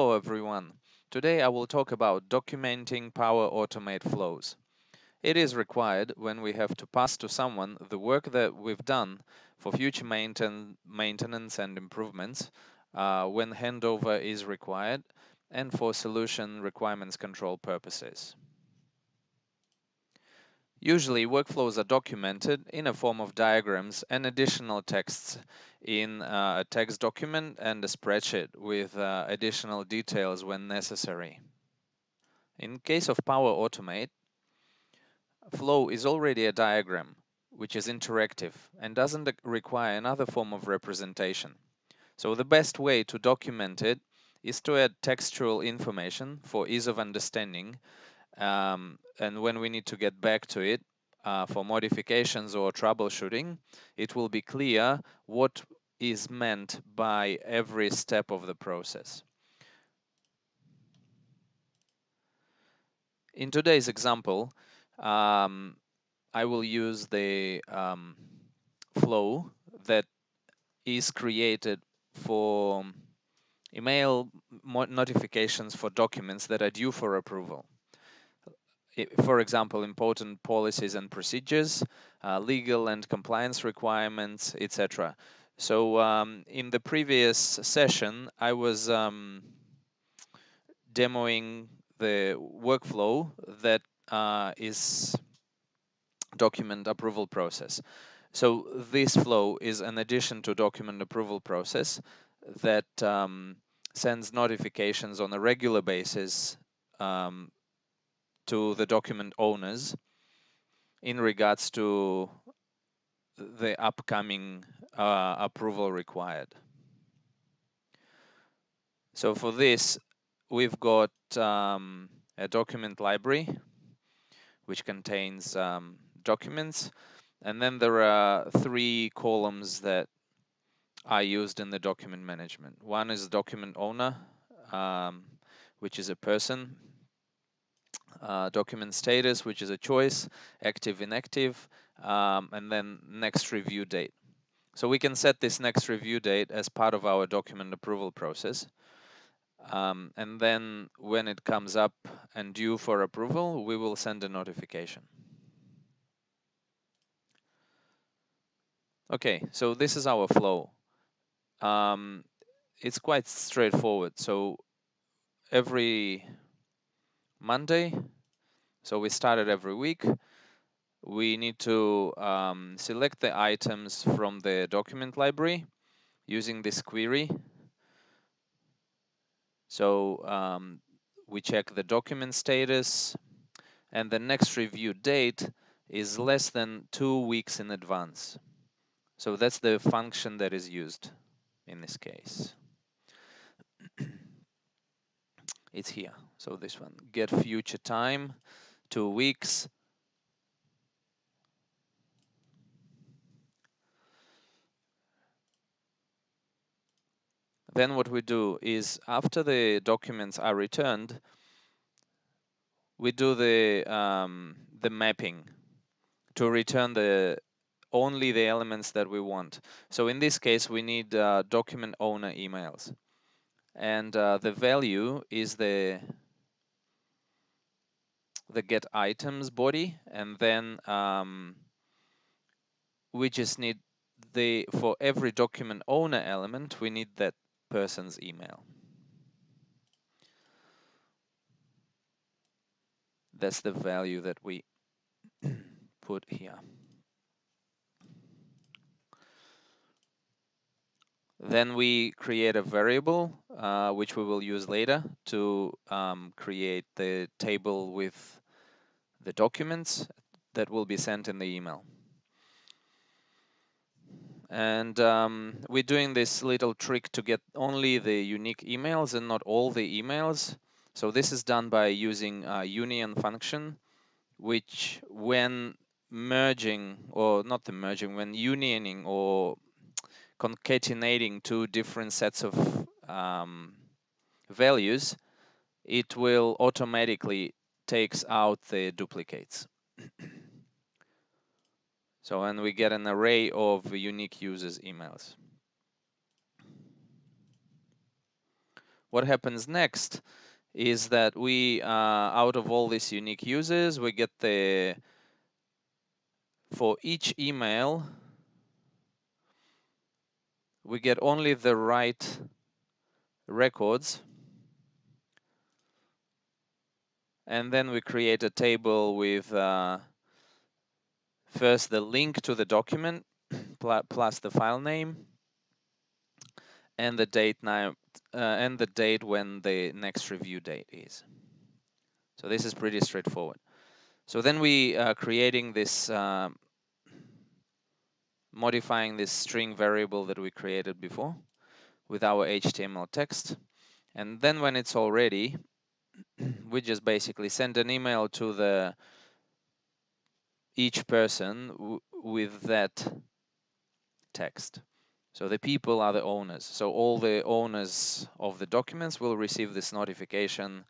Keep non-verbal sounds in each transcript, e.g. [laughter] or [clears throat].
Hello everyone. Today I will talk about documenting Power Automate flows. It is required when we have to pass to someone the work that we've done for future maintain maintenance and improvements uh, when handover is required and for solution requirements control purposes. Usually workflows are documented in a form of diagrams and additional texts in uh, a text document and a spreadsheet with uh, additional details when necessary. In case of Power Automate, flow is already a diagram which is interactive and doesn't require another form of representation. So the best way to document it is to add textual information for ease of understanding um, and when we need to get back to it uh, for modifications or troubleshooting, it will be clear what is meant by every step of the process. In today's example, um, I will use the um, flow that is created for email notifications for documents that are due for approval for example, important policies and procedures, uh, legal and compliance requirements, etc. So um, in the previous session, I was um, demoing the workflow that uh, is document approval process. So this flow is an addition to document approval process that um, sends notifications on a regular basis um, to the document owners in regards to the upcoming uh, approval required. So for this, we've got um, a document library, which contains um, documents, and then there are three columns that are used in the document management. One is document owner, um, which is a person uh, document status, which is a choice, active, inactive, um, and then next review date. So we can set this next review date as part of our document approval process. Um, and then when it comes up and due for approval, we will send a notification. Okay, so this is our flow. Um, it's quite straightforward. So every Monday. So we started every week. We need to um, select the items from the document library using this query. So um, we check the document status and the next review date is less than two weeks in advance. So that's the function that is used in this case. [clears throat] it's here. So this one, get future time, two weeks. Then what we do is after the documents are returned, we do the um, the mapping to return the only the elements that we want. So in this case, we need uh, document owner emails and uh, the value is the the get items body and then um, we just need the for every document owner element we need that person's email. That's the value that we [clears throat] put here. Then we create a variable, uh, which we will use later to um, create the table with the documents that will be sent in the email. And um, we're doing this little trick to get only the unique emails and not all the emails. So this is done by using a union function, which when merging, or not the merging, when unioning or concatenating two different sets of um, values, it will automatically takes out the duplicates. [clears throat] so and we get an array of unique users emails. what happens next is that we, uh, out of all these unique users, we get the, for each email, we get only the right records. And then we create a table with uh, first the link to the document [clears throat] plus the file name and the date now uh, and the date when the next review date is. So this is pretty straightforward. So then we are creating this, uh, modifying this string variable that we created before with our HTML text. And then when it's all ready, [clears throat] we just basically send an email to the each person with that text. So the people are the owners. So all the owners of the documents will receive this notification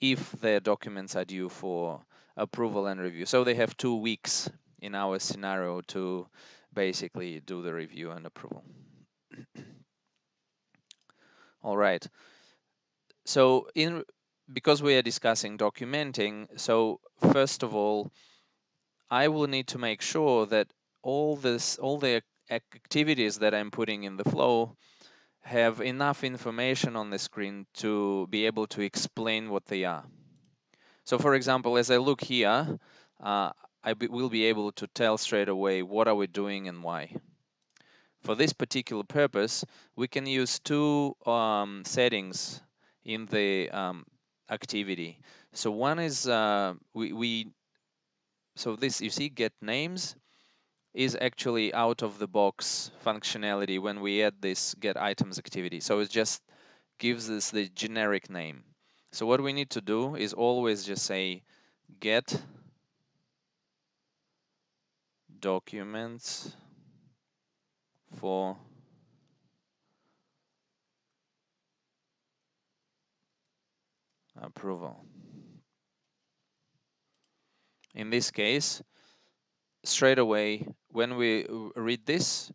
if their documents are due for approval and review. So they have two weeks in our scenario to basically do the review and approval. All right. So in because we are discussing documenting, so first of all, I will need to make sure that all this, all the activities that I'm putting in the flow have enough information on the screen to be able to explain what they are. So for example, as I look here, uh, I will be able to tell straight away what are we doing and why. For this particular purpose, we can use two um, settings in the um, activity. So one is uh, we, we, so this you see get items is actually out of the box functionality when we add this get items activity. So it just gives us the generic name. So what we need to do is always just say get documents for approval. In this case, straight away, when we read this,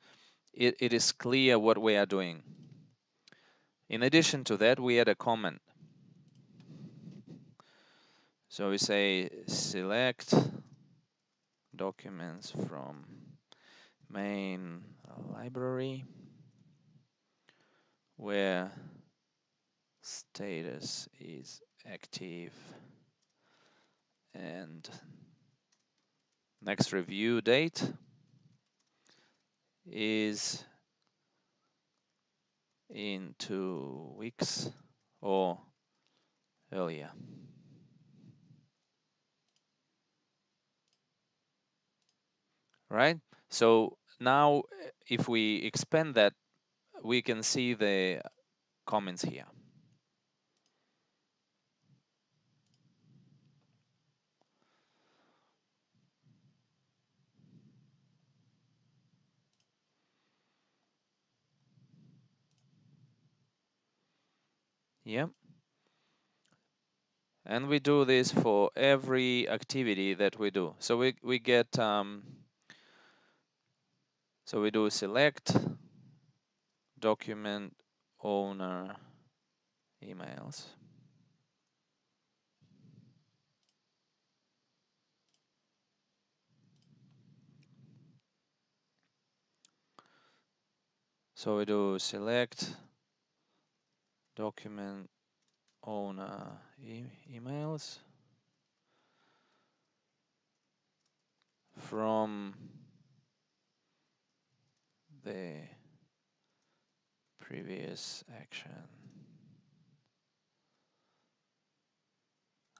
it, it is clear what we are doing. In addition to that, we add a comment. So we say select documents from main uh, library where status is active and Next review date is in two weeks or earlier. Right? So now if we expand that, we can see the comments here. Yeah. And we do this for every activity that we do. So we, we get, um, so we do select, document, owner, emails. So we do select, document owner e emails from the previous action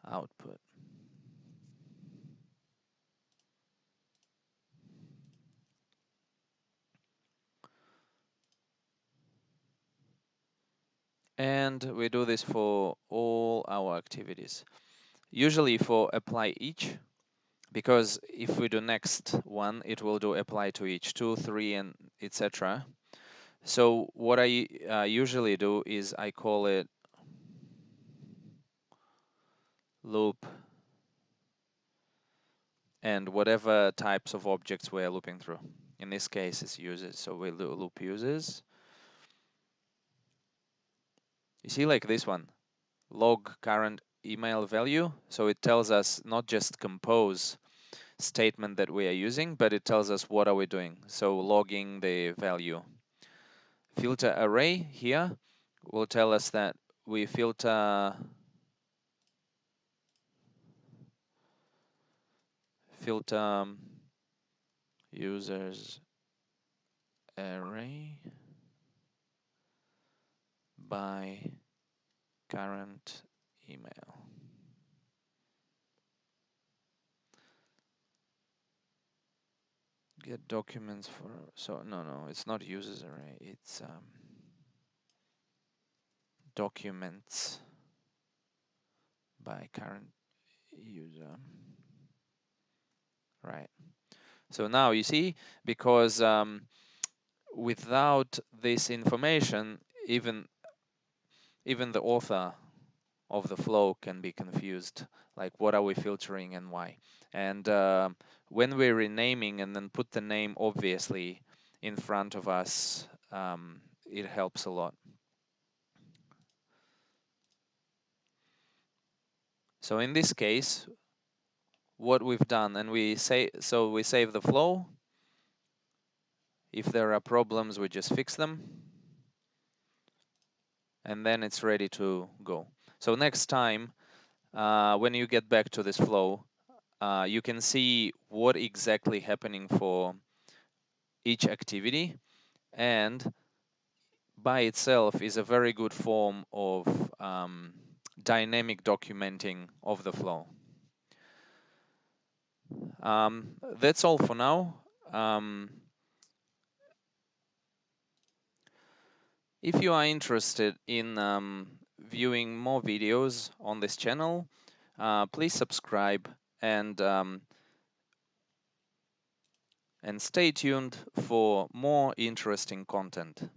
output. And we do this for all our activities. Usually for apply each, because if we do next one, it will do apply to each, two, three, and etc. So what I uh, usually do is I call it loop and whatever types of objects we are looping through. In this case, it's users, so we loop users. You see like this one, log current email value. So it tells us not just compose statement that we are using, but it tells us what are we doing. So logging the value. Filter array here will tell us that we filter filter um, users array by current email. Get documents for, so no, no, it's not users array, it's um, documents by current user. Right. So now you see, because um, without this information, even even the author of the flow can be confused. Like, what are we filtering and why? And uh, when we're renaming and then put the name obviously in front of us, um, it helps a lot. So in this case, what we've done, and we say, so we save the flow. If there are problems, we just fix them. And then it's ready to go. So next time, uh, when you get back to this flow, uh, you can see what exactly happening for each activity and by itself is a very good form of um, dynamic documenting of the flow. Um, that's all for now. Um, if you are interested in um, viewing more videos on this channel, uh, please subscribe and um, and stay tuned for more interesting content.